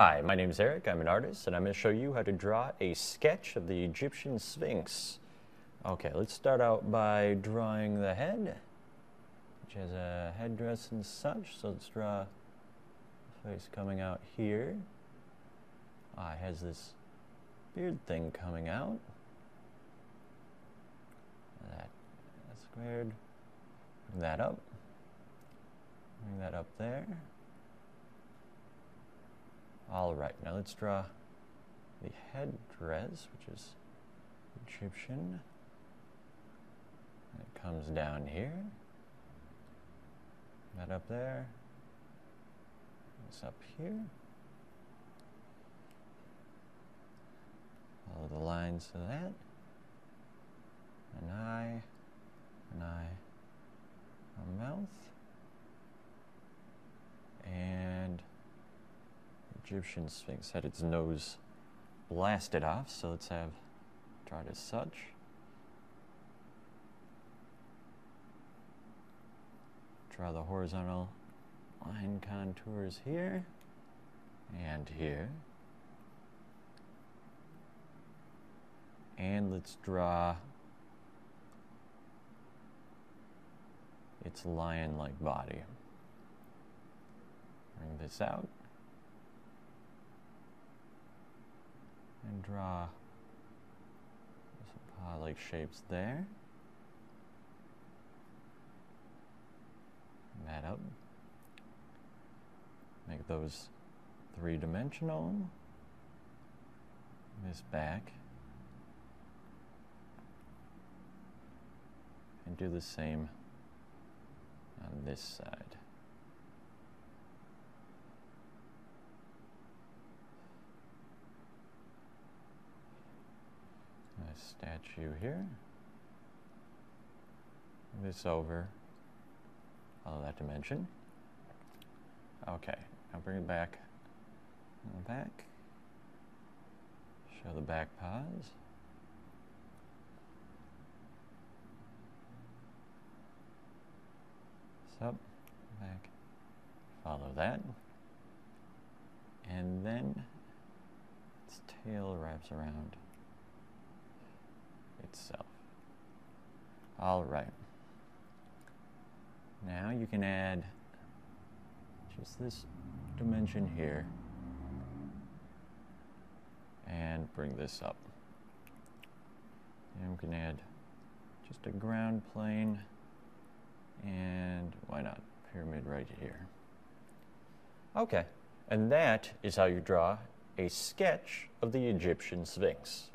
Hi, my name is Eric. I'm an artist, and I'm going to show you how to draw a sketch of the Egyptian Sphinx. Okay, let's start out by drawing the head, which has a headdress and such. So let's draw the face coming out here. Ah, it has this beard thing coming out. That, squared. Bring that up. Bring that up there. All right, now let's draw the headdress, which is Egyptian. It comes down here. That up there. This up here. Follow the lines to that. An eye, an eye, a mouth. Egyptian Sphinx had its nose blasted off, so let's have it as such. Draw the horizontal line contours here and here. And let's draw its lion-like body. Bring this out. And draw some paw-like shapes there. That up. Make those three-dimensional. This back. And do the same on this side. Statue here. This over, follow that dimension. Okay, now bring it back back. Show the back paws. up, back, follow that. And then its tail wraps around itself. All right. Now you can add just this dimension here and bring this up. And we can add just a ground plane and why not pyramid right here. Okay, and that is how you draw a sketch of the Egyptian Sphinx.